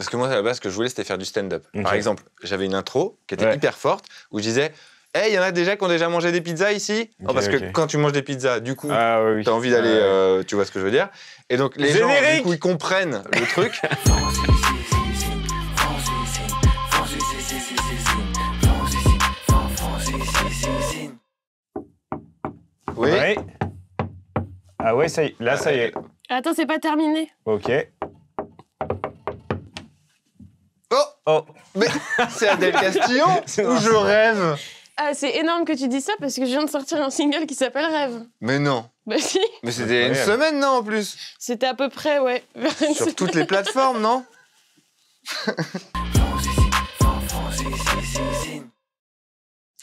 Parce que moi, à la base, ce que je voulais, c'était faire du stand-up. Par exemple, j'avais une intro qui était Ouais. hyper forte où je disais Hey, il y en a déjà qui ont déjà mangé des pizzas ici? Oh, Parce que quand tu manges des pizzas, du coup, Ah oui, t'as envie d'aller. Euh, tu vois ce que je veux dire? Et donc, les gens, du coup, ils comprennent le truc. Oui. Ouais. Ah ouais, ça y est. Là, ça y est. Attends, c'est pas terminé. Ok. Oh. Mais c'est Adèle Castillon C'est ou je rêve Ah, c'est énorme que tu dis ça parce que je viens de sortir un single qui s'appelle Rêve. Mais non. Bah si, Mais c'était une semaine, non, en plus c'était à peu près, ouais. Sur semaine. toutes les plateformes, non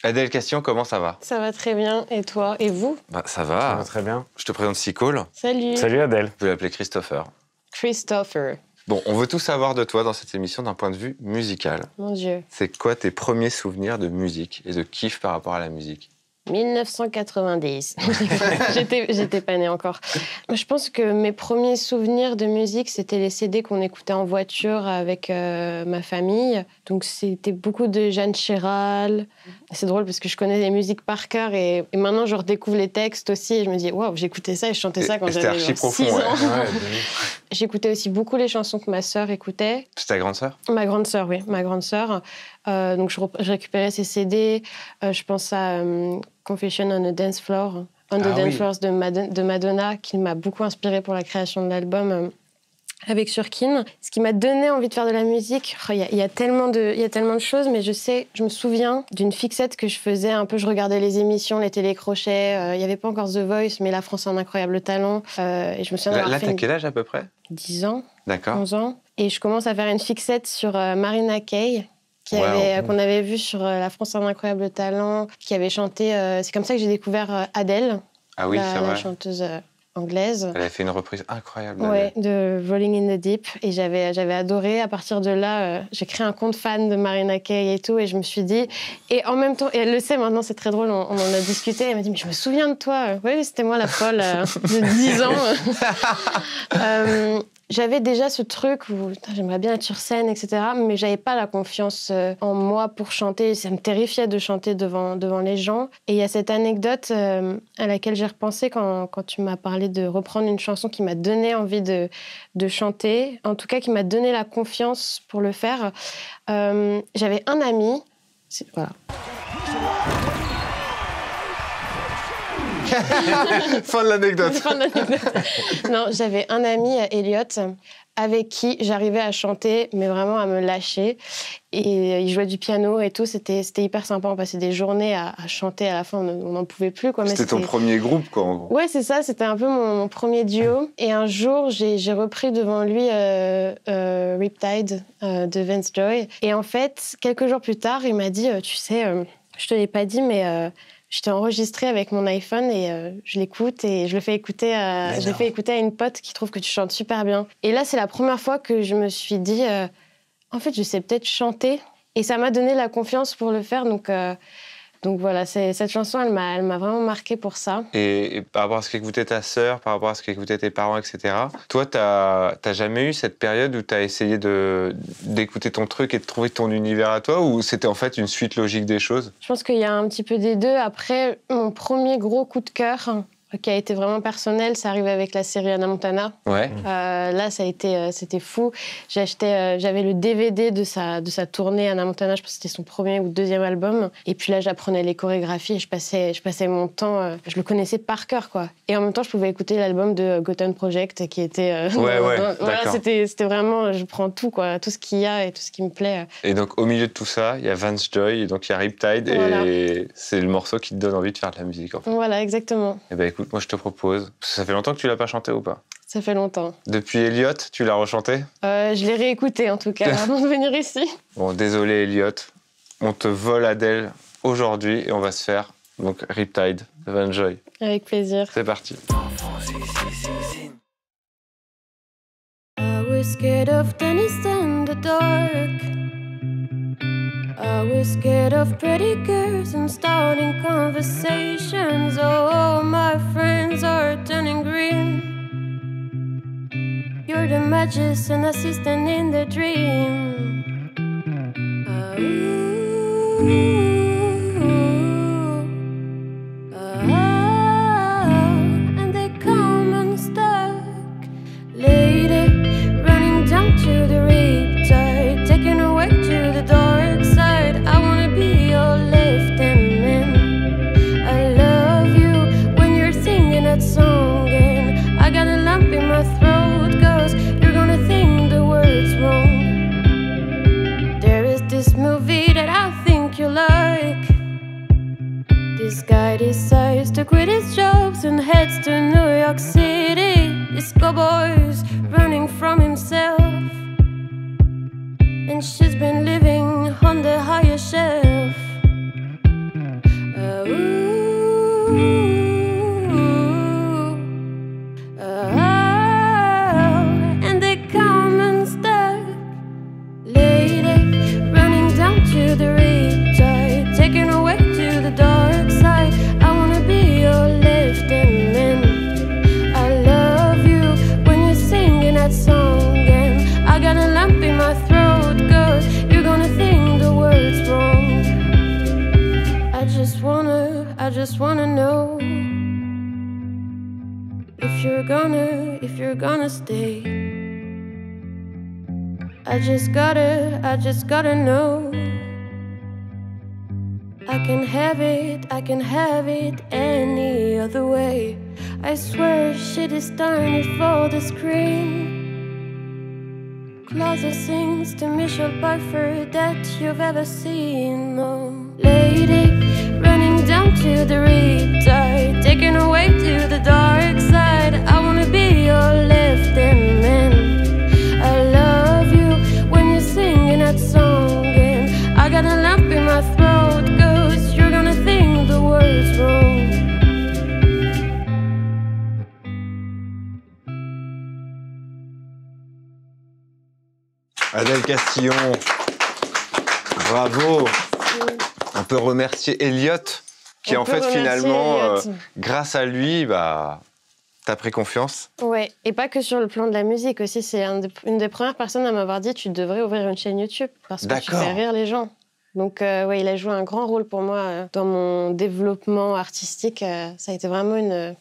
Adèle Castillon, comment ça va Ça va très bien. Et toi Et vous Bah, ça Ça va. va très bien. Je te présente Sicole. Salut. Salut Adèle. Vous pouvez l'appeler Christopher. Christopher. Bon, on veut tout savoir de toi dans cette émission d'un point de vue musical. Mon Dieu. C'est quoi tes premiers souvenirs de musique et de kiff par rapport à la musique? 1990. J'étais pas née encore. Je pense que mes premiers souvenirs de musique, c'était les CD qu'on écoutait en voiture avec euh, ma famille. Donc c'était beaucoup de Jeanne Chéral. C'est drôle parce que je connais les musiques par cœur et, et maintenant je redécouvre les textes aussi et je me dis waouh, j'écoutais ça et je chantais ça quand c'était j'avais archi genre profond, 6 ouais. ans. Ouais. J'écoutais aussi beaucoup les chansons que ma sœur écoutait. C'est ta grande sœur? Ma grande sœur, oui, ma grande sœur. Euh, donc je, récupérais ses CD. Euh, je pense à euh, Confession on the Dance Floor, On the Ah Dance oui. Floors de, Mad- de Madonna, qui m'a beaucoup inspirée pour la création de l'album. Avec Surkin, ce qui m'a donné envie de faire de la musique. Oh, Il y, a- il y a tellement de, il y a tellement de choses, mais je sais, je me souviens d'une fixette que je faisais un peu. Je regardais les émissions, les télécrochets. euh, Il n'y avait pas encore The Voice, mais La France a un incroyable talent. Euh, et je me souviens Là, là t'as une- quel âge à peu près? 10 ans. D'accord. 11 ans. Et je commence à faire une fixette sur euh, Marina Kaye, qui Wow. avait- qu'on avait vue sur euh, La France a un incroyable talent, qui avait chanté. c'est comme ça que j'ai découvert Adele, Ah oui, la, la chanteuse anglaise. Elle a fait une reprise incroyable. Ouais, de Rolling in the Deep. Et j'avais, j'avais adoré. À partir de là, euh, j'ai créé un compte fan de Marina Kaye et tout. Et je me suis dit. Et en même temps, et elle le sait maintenant, c'est très drôle, on, on en a discuté. Elle m'a dit Mais je me souviens de toi. Oui, c'était moi la folle euh, de 10 ans. Euh, j'avais déjà ce truc où j'aimerais bien être sur scène, etc. Mais j'avais pas la confiance euh, en moi pour chanter. Ça me terrifiait de chanter devant, devant les gens. Et il y a cette anecdote euh, à laquelle j'ai repensé quand, quand tu m'as parlé de reprendre une chanson qui m'a donné envie de, de chanter, en tout cas qui m'a donné la confiance pour le faire. Euh, J'avais un ami. Voilà. Fin de l'anecdote. Fin de l'anecdote. non, j'avais un ami, Elliot, avec qui j'arrivais à chanter, mais vraiment à me lâcher. Et il jouait du piano et tout. C'était c'était hyper sympa. On passait des journées à, à chanter. À la fin, on n'en pouvait plus. Quoi, mais C'était ton premier groupe, quoi, en gros. Ouais, c'est ça, c'était un peu mon, mon premier duo. Et un jour, j'ai j'ai repris devant lui euh, euh, Riptide euh, de Vance Joy. Et en fait, quelques jours plus tard, il m'a dit Tu sais, je te l'ai pas dit, mais euh, je t'ai enregistré avec mon iPhone et euh, je l'écoute et je le fais écouter, à, Mais je le non. fais écouter à une pote qui trouve que tu chantes super bien. Et là, c'est la première fois que je me suis dit euh, En fait, je sais peut-être chanter. Et ça m'a donné la confiance pour le faire. Donc. euh, donc voilà, cette chanson, elle m'a vraiment marquée pour ça. Et, et par rapport à ce qu'écoutait ta sœur, par rapport à ce qu'écoutaient tes parents, etc., toi, t'as jamais eu cette période où t'as essayé de- d'écouter ton truc et de trouver ton univers à toi, ou c'était en fait une suite logique des choses? Je pense qu'il y a un petit peu des deux. Après, mon premier gros coup de cœur, qui a été vraiment personnel, ça arrivait avec la série Anna Montana. Ouais. Euh, là, ça a été, euh, c'était fou. J'ai acheté, euh, j'avais le DVD de sa, de sa tournée Anna Montana. Je pense que c'était son premier ou deuxième album. Et puis là, j'apprenais les chorégraphies et je passais, je passais mon temps. euh, je le connaissais par cœur, quoi. Et en même temps, je pouvais écouter l'album de Gotham Project, qui était. euh, Ouais, ouais, voilà, d'accord. c'était, c'était vraiment, je prends tout, quoi, tout ce qu'il y a et tout ce qui me plaît. euh. Et donc, au milieu de tout ça, il y a Vance Joy, et donc il y a Riptide, Voilà. et c'est le morceau qui te donne envie de faire de la musique, en fait. Voilà, exactement. Et ben écoute, moi je te propose, ça fait longtemps que tu l'as pas chanté ou pas Ça fait longtemps. Depuis Elliot, tu l'as rechanté Euh, je l'ai réécouté en tout cas avant de venir ici. Bon, désolé Elliot, on te vole Adèle aujourd'hui, et on va se faire donc Riptide de Joy. Avec plaisir. C'est parti. I was scared of tennis in the dark. I was scared of pretty girls and starting conversations. Oh, my friends are turning green. You're the magician assistant in the dream. Ah, ooh, Decides to quit his jobs and heads to New York City. This boy's running from himself. And she's been living on the higher shelf. Gonna, if you're gonna stay. I just gotta, I just gotta know. I can have it, I can have it any other way. I swear shit is starting for the screen. Closet sings to Michelle Pfeiffer that you've ever seen. No lady running down to the riptide, Adèle Castillon, bravo. On peut remercier Elliot, qui On en fait finalement, euh, grâce à lui, bah, t'as pris confiance. Ouais, et pas que sur le plan de la musique aussi. C'est un une des premières personnes à m'avoir dit tu devrais ouvrir une chaîne YouTube parce que tu fais rire les gens. Donc, euh, ouais, il a joué un grand rôle pour moi euh, dans mon développement artistique. euh, ça a été vraiment une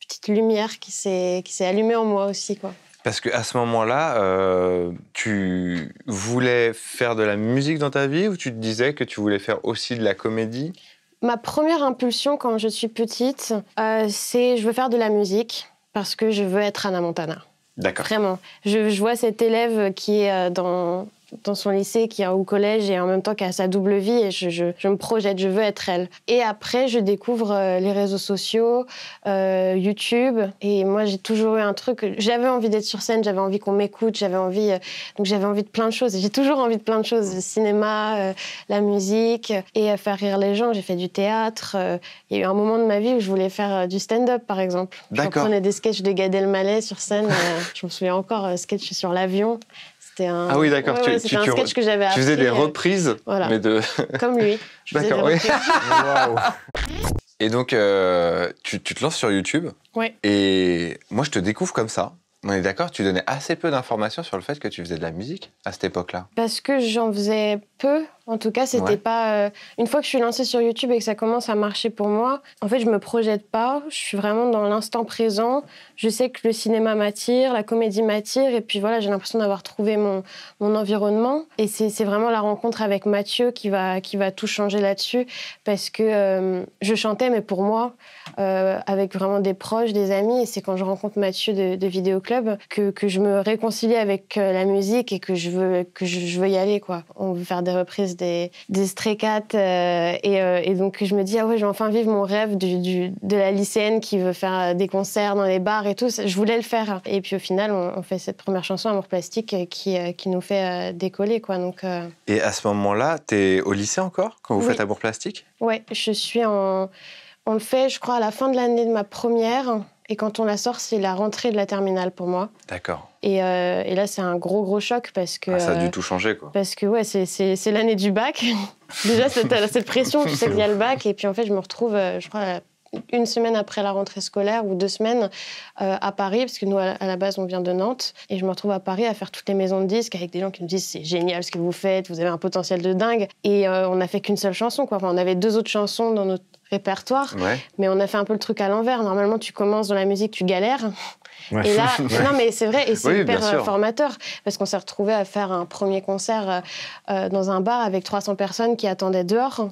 petite lumière qui s'est qui s'est allumée en moi aussi, quoi. Parce qu'à ce moment-là, euh, tu voulais faire de la musique dans ta vie ou tu te disais que tu voulais faire aussi de la comédie? Ma première impulsion quand je suis petite, euh, c'est je veux faire de la musique parce que je veux être Anna Montana. D'accord. Vraiment. Je, je vois cette élève qui est euh, dans, dans son lycée, qui est au collège et en même temps qui a sa double vie et je, je- je me projette, je veux être elle. Et après, je découvre euh, les réseaux sociaux, euh, YouTube. Et moi, j'ai toujours eu un truc. J'avais envie d'être sur scène, j'avais envie qu'on m'écoute, j'avais envie. euh, donc j'avais envie de plein de choses. J'ai toujours envie de plein de choses. Le cinéma, euh, la musique et faire rire les gens. J'ai fait du théâtre. Il y a eu un moment de ma vie où je voulais faire du stand-up, par exemple. Je D'accord. reprenais des sketchs de Gad Elmaleh sur scène. je me souviens encore, sketch sur l'avion. C'était un. Ah oui, d'accord, Ouais, tu- ouais, tu- c'était un tu- sketch que j'avais Tu faisais des euh, reprises, voilà. mais de... Comme lui. D'accord, oui. Et donc, euh, tu, tu te lances sur YouTube. Et moi, je te découvre comme ça. On est d'accord, tu donnais assez peu d'informations sur le fait que tu faisais de la musique à cette époque-là? Parce que j'en faisais peu. En tout cas, c'était Ouais. pas. euh, Une fois que je suis lancée sur YouTube et que ça commence à marcher pour moi, en fait, je me projette pas. Je suis vraiment dans l'instant présent. Je sais que le cinéma m'attire, la comédie m'attire, et puis voilà, j'ai l'impression d'avoir trouvé mon, mon environnement. Et c'est vraiment la rencontre avec Mathieu qui va, qui va tout changer là-dessus, parce que euh, je chantais, mais pour moi, euh, avec vraiment des proches, des amis. Et c'est quand je rencontre Mathieu de, de Vidéo Club que, que je me réconcilie avec la musique et que je veux, que je, je veux y aller. Quoi. On veut faire des reprises des, des Stray Cats. euh, et, euh, et donc je me dis, ah ouais, je vais enfin vivre mon rêve du, du- de la lycéenne qui veut faire euh, des concerts dans les bars et tout. Je voulais le faire. Et puis au final, on, on fait cette première chanson, Amour Plastique, qui, qui nous fait décoller. Quoi. Donc, Et à ce moment-là, tu es au lycée encore quand vous Oui. faites Amour Plastique? Ouais, je suis en. On le fait, je crois, à la fin de l'année de ma première. Et quand on la sort, c'est la rentrée de la terminale pour moi. D'accord. Et, euh, et là, c'est un gros, gros choc parce que. Ah, ça a euh, dû tout changer, quoi. Parce que, ouais, c'est- l'année du bac. Déjà, t'as cette pression, tu sais qu'il y a le bac. Et puis, en fait, je me retrouve, euh, je crois, une semaine après la rentrée scolaire ou deux semaines euh, à Paris, parce que nous, à à la base, on vient de Nantes. Et je me retrouve à Paris à faire toutes les maisons de disques avec des gens qui me disent c'est génial ce que vous faites, vous avez un potentiel de dingue. Et euh, on n'a fait qu'une seule chanson. Quoi. Enfin, on avait deux autres chansons dans notre répertoire, Ouais. mais on a fait un peu le truc à l'envers. Normalement, tu commences dans la musique, tu galères. Ouais. Et là, non, mais c'est vrai, et c'est Oui, hyper euh, formateur, parce qu'on s'est retrouvé à faire un premier concert euh, euh, dans un bar avec 300 personnes qui attendaient dehors,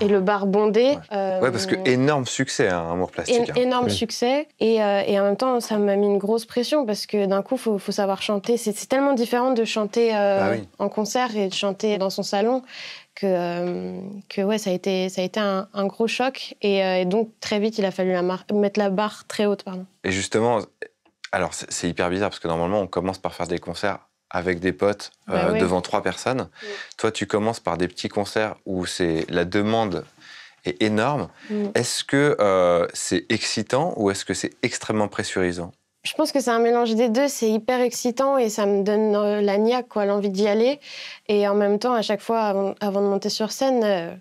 et le bar bondé. euh, Ouais, parce que énorme succès, hein, Amour Plastique. hein. énorme Oui. succès et, euh, et en même temps ça m'a mis une grosse pression parce que d'un coup faut, faut savoir chanter c'est c'est tellement différent de chanter euh, Ah oui. en concert et de chanter dans son salon que, euh, que ouais ça a été, ça a été un, un gros choc et, euh, et donc très vite il a fallu la mettre la barre très haute pardon. Et justement, alors c'est hyper bizarre parce que normalement, on commence par faire des concerts avec des potes Bah euh, devant trois personnes. Toi, tu commences par des petits concerts où c'est la demande est énorme. Mm. Est-ce que euh, c'est excitant ou est-ce que c'est extrêmement pressurisant? Je pense que c'est un mélange des deux, c'est hyper excitant et ça me donne euh, la niaque, quoi, l'envie d'y aller. Et en même temps, à chaque fois, avant, de monter sur scène, euh,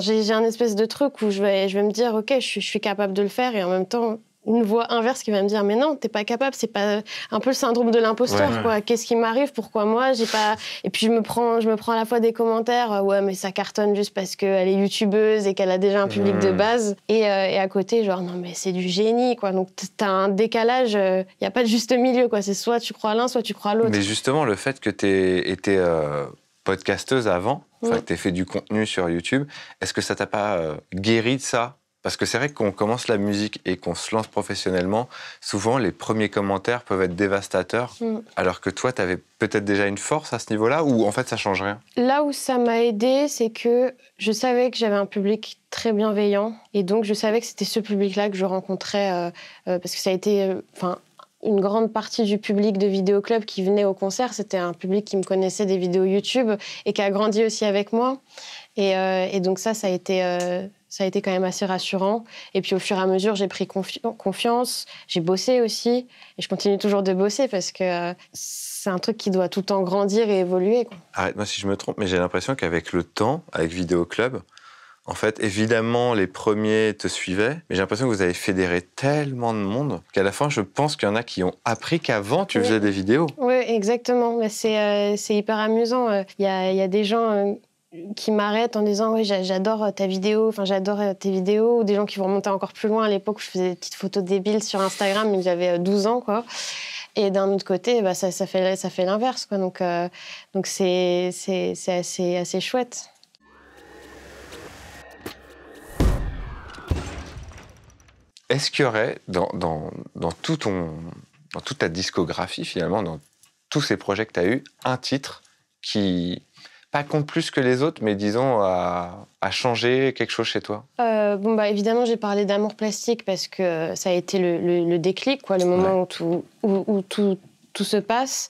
j'ai un espèce de truc où je vais, je vais me dire, ok, je je suis capable de le faire, et en même temps, une voix inverse qui va me dire, mais non, t'es pas capable, c'est pas un peu le syndrome de l'imposteur, Ouais. quoi. Qu'est-ce qui m'arrive? Pourquoi moi J'ai pas. Et puis je me prends, je me prends à la fois des commentaires, euh, ouais, mais ça cartonne juste parce qu'elle est youtubeuse et qu'elle a déjà un public de base. Et, euh, et à côté, genre, non, mais c'est du génie, quoi. Donc t'as un décalage, il n'y a pas de juste milieu, quoi. C'est soit tu crois à l'un, soit tu crois l'autre. Mais justement, le fait que tu aies été euh, podcasteuse avant, enfin Ouais. que fait du contenu sur YouTube, est-ce que ça t'a pas euh, guéri de ça? Parce que c'est vrai que quand on commence la musique et qu'on se lance professionnellement, souvent les premiers commentaires peuvent être dévastateurs, Mm. alors que toi, tu avais peut-être déjà une force à ce niveau-là, ou en fait ça change rien? Là où ça m'a aidé, c'est que je savais que j'avais un public très bienveillant et donc je savais que c'était ce public-là que je rencontrais euh, euh, parce que ça a été, euh, une grande partie du public de Vidéoclub qui venait au concert, c'était un public qui me connaissait des vidéos YouTube et qui a grandi aussi avec moi. Et, euh, et donc ça, ça a, été, euh, ça a été quand même assez rassurant. Et puis au fur et à mesure, j'ai pris confi- confiance, j'ai bossé aussi, et je continue toujours de bosser parce que euh, c'est un truc qui doit tout le temps grandir et évoluer. Arrête-moi si je me trompe, mais j'ai l'impression qu'avec le temps, avec Vidéo Club, en fait, évidemment, les premiers te suivaient, mais j'ai l'impression que vous avez fédéré tellement de monde qu'à la fin, je pense qu'il y en a qui ont appris qu'avant, tu Oui. faisais des vidéos. Oui, exactement. C'est euh, hyper amusant. Euh, Il y, a, il y a des gens euh, qui m'arrêtent en disant oui, j'a- j'adore euh, ta vidéo, enfin j'adore euh, tes vidéos, ou des gens qui vont remonter encore plus loin. À l'époque, où je faisais des petites photos débiles sur Instagram, mais j'avais euh, 12 ans, quoi. Et d'un autre côté, bah, ça, ça fait, ça fait l'inverse, quoi. Donc, euh, donc c'est c'est- c'est assez, assez chouette. Est-ce qu'il y aurait, dans, dans, dans, tout ton, dans toute ta discographie, finalement, dans tous ces projets que tu as eus, un titre qui, pas compte plus que les autres, mais disons, a, a changé quelque chose chez toi. Euh, bon, bah, évidemment, j'ai parlé d'amour plastique parce que ça a été le, le- le déclic, quoi, le moment où, tout, où, où tout, tout se passe.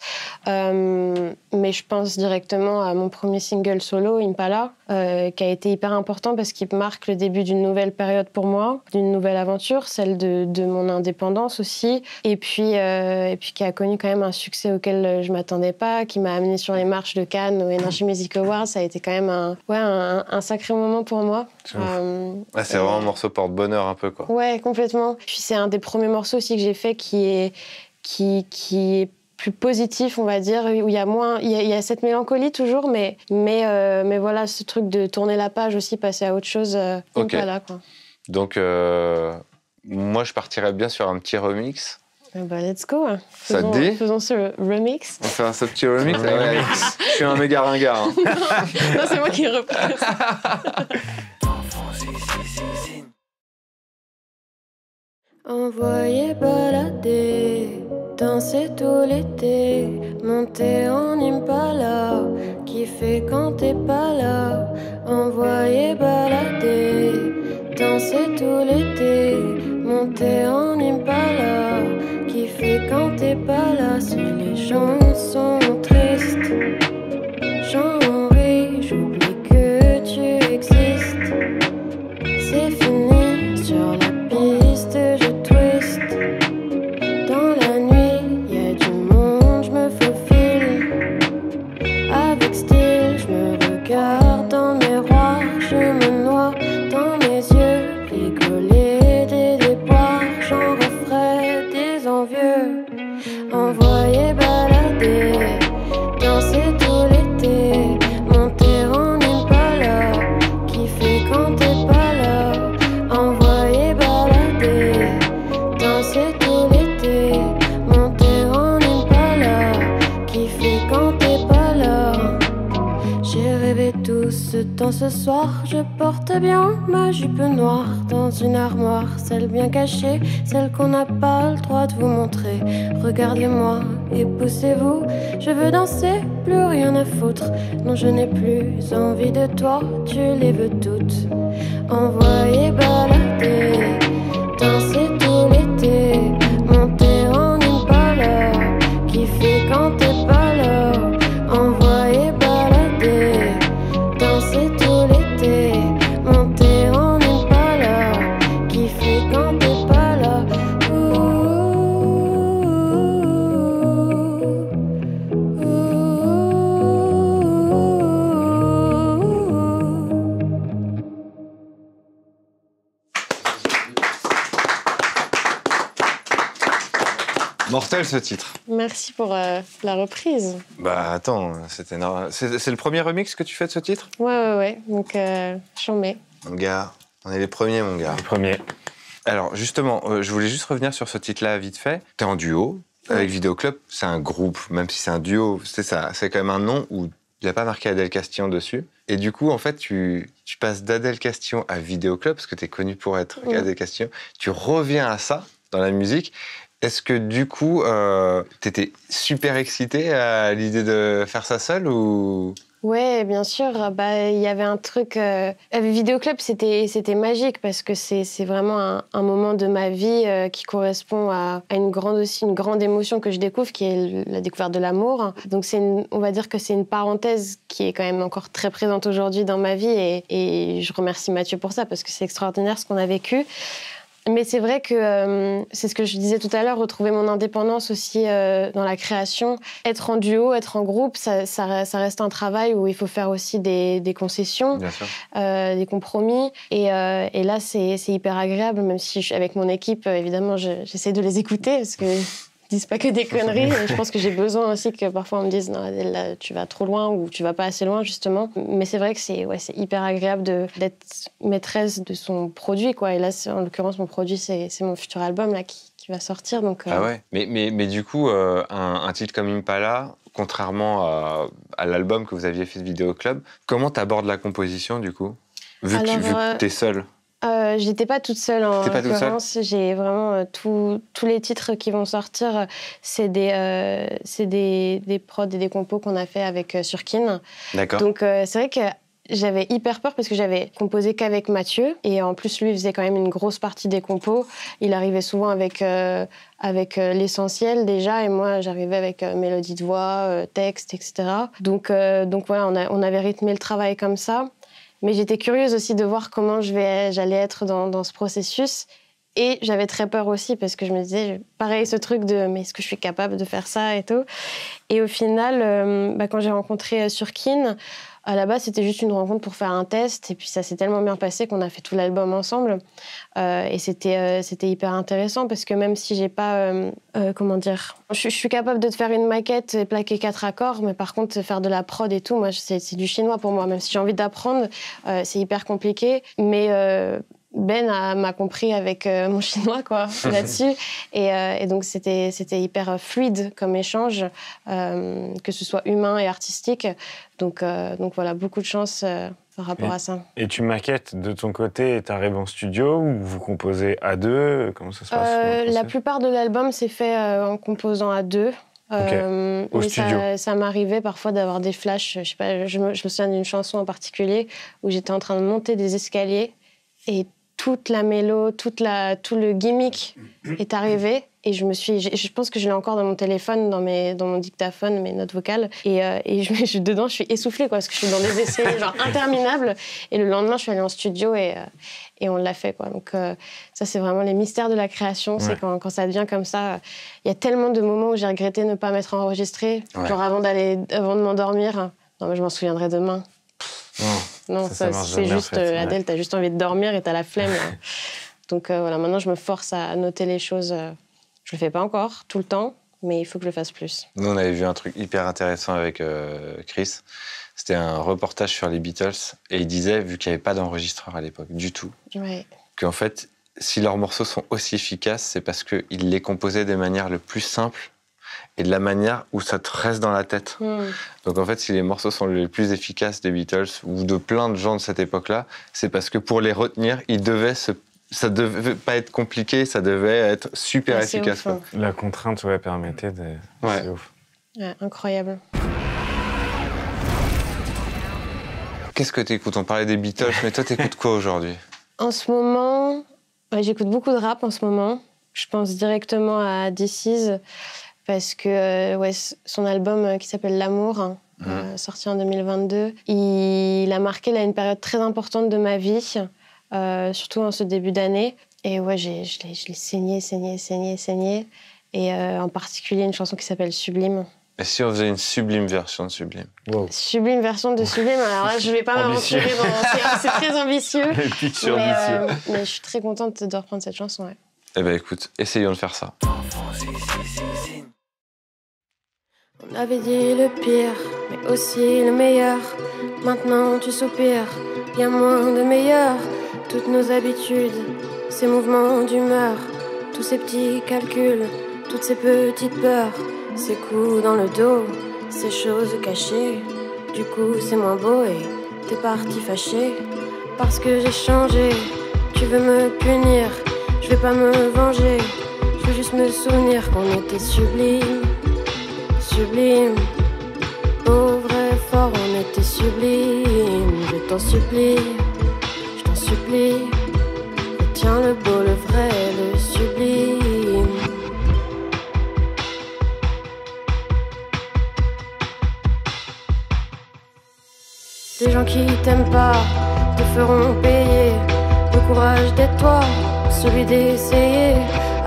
Euh, mais je pense directement à mon premier single solo, Impala, euh, qui a été hyper important parce qu'il marque le début d'une nouvelle période pour moi, d'une nouvelle aventure, celle de, de mon indépendance aussi, et puis, euh, et puis qui a connu quand même un succès auquel je m'attendais pas, qui m'a amené sur les marches de Cannes au Energy Music Awards. Ça a été quand même un, ouais, un, un sacré moment pour moi. C'est Ah, vraiment un morceau porte-bonheur un peu, quoi. Ouais, complètement. Puis c'est un des premiers morceaux aussi que j'ai fait qui est, qui, qui est plus positif, on va dire, où il y a moins, il y a, il y a cette mélancolie toujours, mais, mais, euh, mais voilà, ce truc de tourner la page aussi, passer à autre chose, euh, Ok. voilà quoi. Donc, euh, moi, je partirais bien sur un petit remix. Eh ben, let's go. hein. Ça te Faisons, dit faisons ce remix. On fait un ce petit remix Ah ouais, Je suis un méga ringard. hein. non, c'est moi qui reprends. Envoyer balader, danser tout l'été, monter en impala, kiffer quand t'es pas là. Envoyer balader, danser tout l'été, monter en impala, kiffer quand t'es pas là. Si les gens sont tristes, ce soir. Je porte bien ma jupe noire dans une armoire, celle bien cachée, celle qu'on n'a pas le droit de vous montrer. Regardez-moi et poussez-vous. Je veux danser, plus rien à foutre. Non, je n'ai plus envie de toi, tu les veux toutes. Envoyer balader, Mortel ce titre. Merci pour euh, la reprise. Bah attends, c'était normal. C'est c'est le premier remix que tu fais de ce titre? Ouais, ouais, ouais. Donc, euh, j'en mets. Mon gars, on est les premiers, mon gars. Le premier. Alors justement, euh, je voulais juste revenir sur ce titre-là vite fait. T'es en duo avec Vidéo Club, c'est un groupe, même si c'est un duo, c'est ça, c'est quand même un nom où il n'y a pas marqué Adèle Castillon dessus. Et du coup, en fait, tu, tu passes d'Adèle Castillon à Vidéo Club, parce que tu es connu pour être Ouais. Adèle Castillon. Tu reviens à ça dans la musique. Est-ce que du coup, euh, tu étais super excité à l'idée de faire ça seul ou? Ouais, bien sûr. Bah, il y avait un truc. Euh... avec Vidéoclub, c'était c'était magique parce que c'est vraiment un, moment de ma vie euh, qui correspond à, une grande aussi une grande émotion que je découvre, qui est la découverte de l'amour. Donc on va dire que c'est une parenthèse qui est quand même encore très présente aujourd'hui dans ma vie et je remercie Mathieu pour ça parce que c'est extraordinaire ce qu'on a vécu. Mais c'est vrai que euh, c'est ce que je disais tout à l'heure, retrouver mon indépendance aussi euh, dans la création. Être en duo, être en groupe, ça, ça- ça reste un travail où il faut faire aussi des, des concessions, euh, des compromis. Et, euh, et là, c'est hyper agréable, même si je- avec mon équipe, euh, évidemment, je- j'essaie de les écouter parce que disent pas que des conneries. Et je pense que j'ai besoin aussi que parfois on me dise non, Adèle, là, tu vas trop loin ou tu vas pas assez loin justement. Mais c'est vrai que c'est ouais, c'est hyper agréable de- d'être maîtresse de son produit quoi. Et là, c'est- en l'occurrence, mon produit c'est c'est mon futur album là qui, qui va sortir. Donc euh, Ah ouais mais, mais, mais du coup, euh, un, un titre comme Impala, contrairement à, à l'album que vous aviez fait de Vidéo Club, comment t'abordes la composition du coup? Vu que, tu- Alors, que euh, t'es seul. Euh, J'étais pas toute seule en toute seule l'occurrence. J'ai vraiment euh, tout- tous les titres qui vont sortir, euh, c'est des, euh, des, des prods et des compos qu'on a fait avec Surkin. D'accord. Donc c'est vrai que j'avais hyper peur parce que j'avais composé qu'avec Mathieu et en plus lui faisait quand même une grosse partie des compos. Il arrivait souvent avec euh, avec euh, l'essentiel déjà et moi j'arrivais avec euh, mélodie de voix, texte, etc. Donc donc voilà on, a- on avait rythmé le travail comme ça. Mais j'étais curieuse aussi de voir comment j'allais être dans, dans ce processus. Et j'avais très peur aussi parce que je me disais, pareil, ce truc de mais est-ce que je suis capable de faire ça et tout? Et au final, euh, bah, quand j'ai rencontré euh, Surkin, à la base, c'était juste une rencontre pour faire un test. Et puis ça s'est tellement bien passé qu'on a fait tout l'album ensemble. Euh, et c'était euh, c'était hyper intéressant parce que même si j'ai pas. euh, comment dire je, suis capable de te faire une maquette et plaquer quatre accords, mais par contre, faire de la prod et tout, moi, c'est du chinois pour moi. Même si j'ai envie d'apprendre, c'est hyper compliqué. Mais. Ben m'a compris avec euh, mon chinois quoi là-dessus et, euh, et donc c'était c'était hyper euh, fluide comme échange euh, que ce soit humain et artistique donc donc voilà beaucoup de chance par rapport Et- à ça Et tu maquettes de ton côté et t'arrives en studio ou vous composez à deux? Comment ça se passe la plupart de l'album s'est fait en composant à deux. Euh, Au mais studio. ça, ça m'arrivait parfois d'avoir des flashs. Je, sais pas, je, me, je me souviens d'une chanson en particulier où j'étais en train de monter des escaliers et toute la mélo, toute la, tout le gimmick est arrivé. Et je me suis, je, je pense que je l'ai encore dans mon téléphone, dans, mes, dans mon dictaphone, mes notes vocales. Et, euh, et je, je suis dedans, je suis essoufflée, quoi, parce que je suis dans des essais genre interminables. Et le lendemain, je suis allée en studio et, euh, et on l'a fait, quoi. Donc euh, ça, c'est vraiment les mystères de la création. Ouais. C'est quand, quand ça devient comme ça. Il y a tellement de moments où j'ai regretté ne pas m'être enregistré, Ouais. genre avant d'aller, avant de m'endormir. Non, mais je m'en souviendrai demain. Non. Non, Ça, ça ça, marche c'est en juste, fait, euh, ouais. Adèle, t'as juste envie de dormir et t'as la flemme. Donc euh, voilà, maintenant je me force à noter les choses. euh, Je le fais pas encore tout le temps, mais il faut que je le fasse plus. Nous, on avait vu un truc hyper intéressant avec euh, Chris. C'était un reportage sur les Beatles. Et il disait, vu qu'il n'y avait pas d'enregistreur à l'époque du tout, Ouais. qu'en fait, si leurs morceaux sont aussi efficaces, c'est parce qu'ils les composaient de manière le plus simple et de la manière où ça te reste dans la tête. Hmm. Donc en fait, si les morceaux sont les plus efficaces des Beatles ou de plein de gens de cette époque-là, c'est parce que pour les retenir, ils devaient se... ça devait pas être compliqué, ça devait être super Ouais, efficace. ouf, hein. La contrainte, ouais, permettait de. Ouais. C'est ouf. Ouais, incroyable. Qu'est-ce que t'écoutes? On parlait des Beatles, mais toi, t'écoutes quoi aujourd'hui? En ce moment, ouais, j'écoute beaucoup de rap en ce moment. Je pense directement à This Is parce que euh, ouais, son album euh, qui s'appelle L'amour, hein, euh, sorti en 2022, il a marqué là, une période très importante de ma vie, euh, surtout en ce début d'année. Et ouais, j'ai- je l'ai je l'ai saigné, saigné, saigné, saigné. Et euh, en particulier une chanson qui s'appelle Sublime. Et si on faisait une sublime version de Sublime Wow. Sublime version de Sublime, alors là, je vais pas m'aventurer dans... c'est- C'est très ambitieux. Mais, ambitieux. euh, mais je suis très contente de reprendre cette chanson. Ouais. Eh ben écoute, essayons de faire ça. On avait dit le pire, mais aussi le meilleur. Maintenant tu soupires, bien moins de meilleur. Toutes nos habitudes, ces mouvements d'humeur, tous ces petits calculs, toutes ces petites peurs, ces coups dans le dos, ces choses cachées. Du coup, c'est moins beau et t'es parti fâché parce que j'ai changé. Tu veux me punir, je vais pas me venger. Je veux juste me souvenir qu'on était sublime sublime. Pauvre et fort, on était sublime. Je t'en supplie, je t'en supplie. Retiens le beau, le vrai, le sublime. Des gens qui t'aiment pas te feront payer le courage d'être toi, celui d'essayer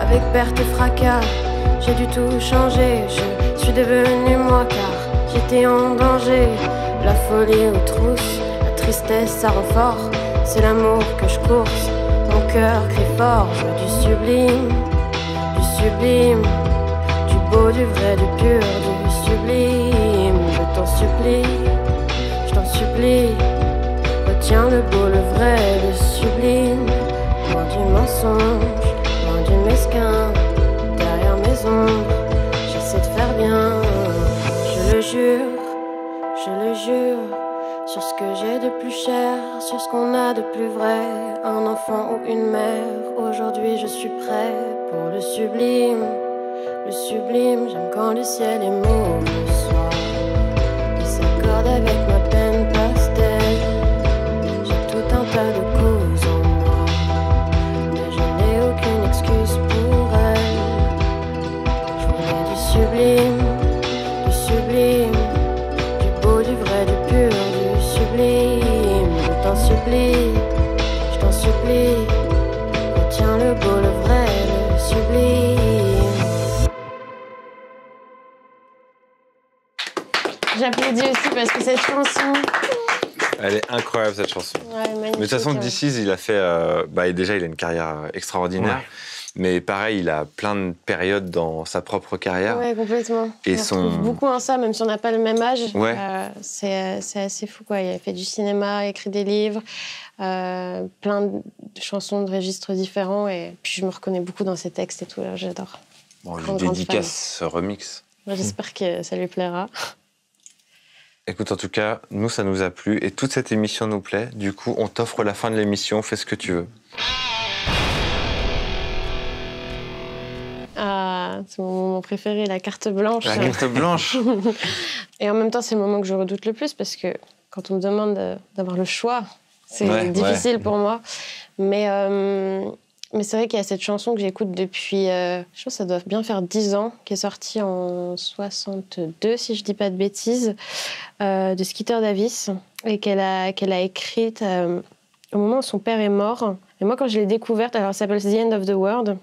avec perte et fracas. J'ai dû tout changer, je suis devenue moi car j'étais en danger. La folie aux trousses, la tristesse ça rend fort. C'est l'amour que je course, mon cœur crie fort. Je veux du sublime, du sublime, du beau, du vrai, du pur, du sublime. Je t'en supplie, je t'en supplie. Retiens le beau, le vrai, le sublime. Loin du mensonge, loin du mesquin. J'essaie de faire bien. Je le jure, je le jure. Sur ce que j'ai de plus cher, sur ce qu'on a de plus vrai. Un enfant ou une mère, aujourd'hui je suis prêt pour le sublime. Le sublime, j'aime quand le ciel est mauve le soir. Il s'accorde avec J'applaudis aussi parce que cette chanson. Elle est incroyable cette chanson. Ouais, magnifique. Mais de toute façon, hein. This Is, il a fait. euh, bah, déjà, il a une carrière euh, extraordinaire. Ouais. Mais pareil, il a plein de périodes dans sa propre carrière. Ouais, complètement. Et on son- retrouve beaucoup en ça, même si on n'a pas le même âge. Ouais. Euh, c'est c'est assez fou, quoi. Il a fait du cinéma, écrit des livres, euh, plein de chansons de registres différents. Et puis, je me reconnais beaucoup dans ses textes et tout. là, J'adore. Bon, on lui dédicace ce remix. J'espère que ça lui plaira. Écoute, en tout cas, nous, ça nous a plu et toute cette émission nous plaît. Du coup, on t'offre la fin de l'émission. Fais ce que tu veux. Ah, c'est mon moment préféré, la carte blanche. La carte blanche. Et en même temps, c'est le moment que je redoute le plus parce que quand on me demande de- d'avoir le choix, c'est Ouais, difficile pour moi. Mais, euh, mais c'est vrai qu'il y a cette chanson que j'écoute depuis, euh, je pense que ça doit bien faire 10 ans, qui est sortie en 62, si je dis pas de bêtises, euh, de Skeeter Davis, et qu'elle a, qu'elle a écrite euh, au moment où son père est mort. Et moi, quand je l'ai découverte, alors elle s'appelle The End of the World.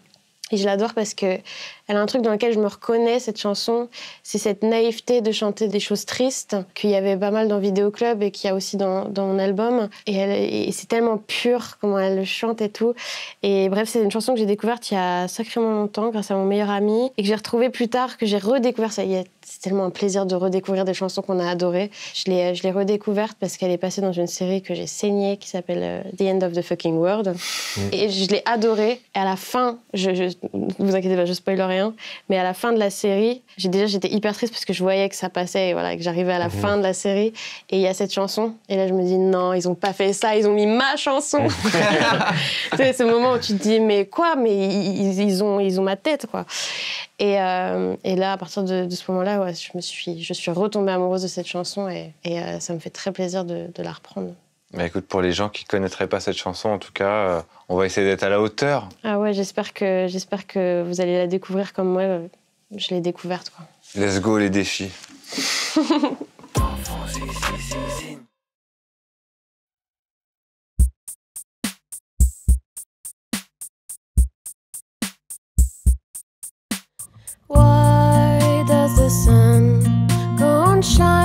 Et je l'adore parce que elle a un truc dans lequel je me reconnais, cette chanson. C'est cette naïveté de chanter des choses tristes, qu'il y avait pas mal dans Vidéo Club et qu'il y a aussi dans, mon album. Et, c'est tellement pur comment elle le chante et tout. Et bref, c'est une chanson que j'ai découverte il y a sacrément longtemps grâce à mon meilleur ami et que j'ai retrouvée plus tard, que j'ai redécouvert. Ça y est, c'est tellement un plaisir de redécouvrir des chansons qu'on a adorées. Je l'ai, je l'ai redécouverte parce qu'elle est passée dans une série que j'ai saignée qui s'appelle euh, The End of the Fucking World. Et je l'ai adorée. Et à la fin, je, je, vous inquiétez pas, je spoil rien, mais à la fin de la série, j'ai déjà j'étais hyper triste parce que je voyais que ça passait et voilà, que j'arrivais à la fin de la série et il y a cette chanson. Et là, je me dis non, ils ont pas fait ça, ils ont mis ma chanson. c'est ce moment où tu te dis mais quoi? Mais ils, ils ont, ils ont ma tête quoi. Et, euh, et là, à partir de, de ce moment-là, ouais, je me suis, je suis retombée amoureuse de cette chanson et, et, euh, ça me fait très plaisir de, de la reprendre. Bah écoute, pour les gens qui connaîtraient pas cette chanson, en tout cas, euh, on va essayer d'être à la hauteur. Ah ouais, j'espère que, j'espère que vous allez la découvrir comme moi. Je l'ai découverte quoi. Let's go les défis. go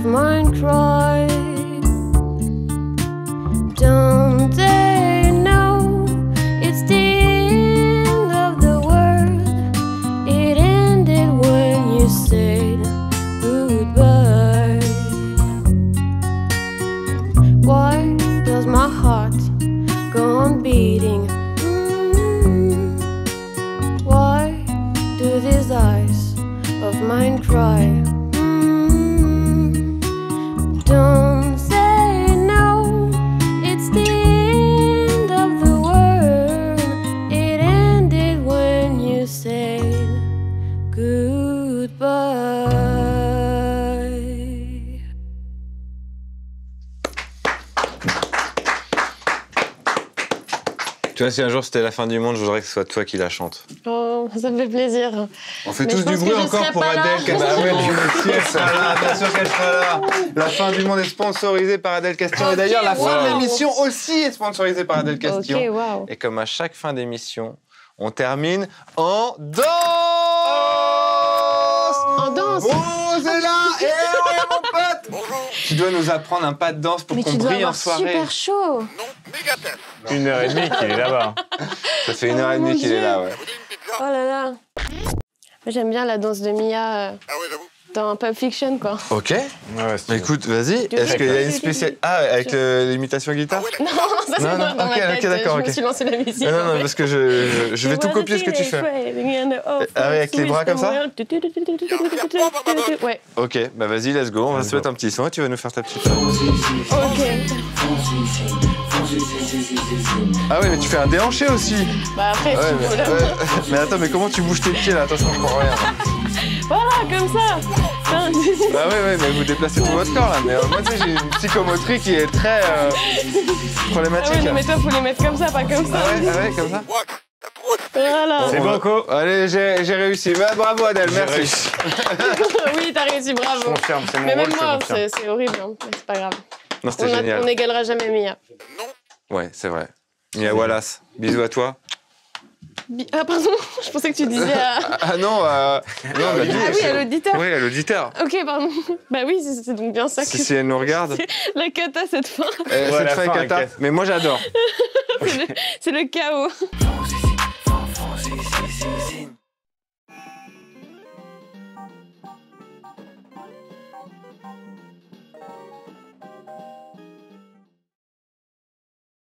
of mine cry? Don't Si un jour c'était la fin du monde, je voudrais que ce soit toi qui la chante. Oh, ça me fait plaisir. On fait Mais tous du bruit encore pour. Adèle là, bien sûr qu'elle sera là. La fin du monde est sponsorisée par Adèle Castillo. Et d'ailleurs, la fin de l'émission aussi est sponsorisée par Adèle Castillo. Ok, waouh. Et comme à chaque fin d'émission, on termine en danse En danse Oh, c'est là pote Tu dois nous apprendre un pas de danse pour Mais qu'on brille en soirée. super chaud. Une heure et demie qu'il est là-bas. Ça fait une heure et Oh, demie qu'il est là, ouais. Oh là là. Moi, j'aime bien la danse de Mia euh, dans Pulp Fiction, quoi. Ok. Ouais, Bah écoute, vas-y. Est-ce qu'il y a une spéciale... Ah, avec l'imitation guitare Non, ça c'est Non, moi non, dans ok, ma ok, tête. d'accord, je ok. me suis lancé la musique. Non, non, non, parce que je, je, je vais tout copier ce que tu fais. Ah, avec les bras comme ça Ouais, Ok, bah vas-y, let's go. On va se mettre un petit son et tu vas nous faire ta petite. ok. Ah ouais, mais tu fais un déhanché aussi. Bah après, Ouais, tu mais, ouais. mais attends, mais comment tu bouges tes pieds là? Attends, je comprends rien. Voilà, comme ça. Bah ouais, ouais, mais vous déplacez tout votre corps là. Mais euh, moi, tu sais, j'ai une psychomoterie qui est très euh, Ah problématique. ouais, non, mais toi, faut les mettre comme ça, pas comme ça. Ah ouais, ah ouais, comme ça Ouais, Voilà. C'est On- banco. Allez, j'ai j'ai réussi. Bah, bravo Adèle, merci. réussi. oui, t'as réussi, Je bravo. confirme, c'est mon Mais rôle, même moi, c'est horrible, hein. mais c'est pas grave. Non, On c'était a- génial. on n'égalera jamais Mia. Ouais, c'est vrai. Mia Wallace, bisous à toi. Ah, pardon, je pensais que tu disais à. Ah non, euh, non. Ah oui, à l'auditeur. Oui, à l'auditeur. Ok, pardon. Bah oui, c'est donc bien ça que Si, si elle nous regarde, la cata cette fin. euh, Ouais, cette cata. cata. Mais moi j'adore. C'est le chaos.